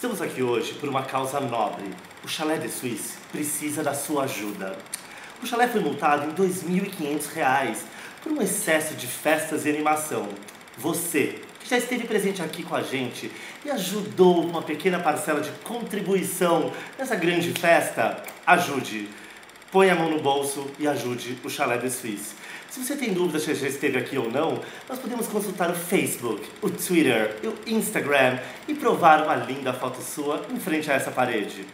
Estamos aqui hoje por uma causa nobre. O Chalé de Suisse precisa da sua ajuda. O chalé foi multado em R$ 2.500 por um excesso de festas e animação. Você, que já esteve presente aqui com a gente e ajudou uma pequena parcela de contribuição nessa grande festa, ajude. Põe a mão no bolso e ajude o Chalé de Suisse. Se você tem dúvidas se já esteve aqui ou não, nós podemos consultar o Facebook, o Twitter, o Instagram e provar uma linda foto sua em frente a essa parede.